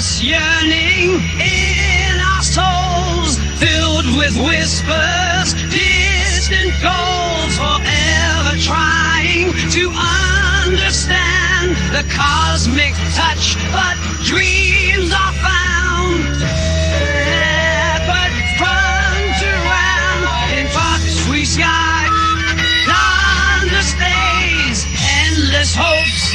this yearning in our souls, filled with whispers, distant goals. forever trying to understand the cosmic touch, but dreams are found. In fox we sky, endless hopes.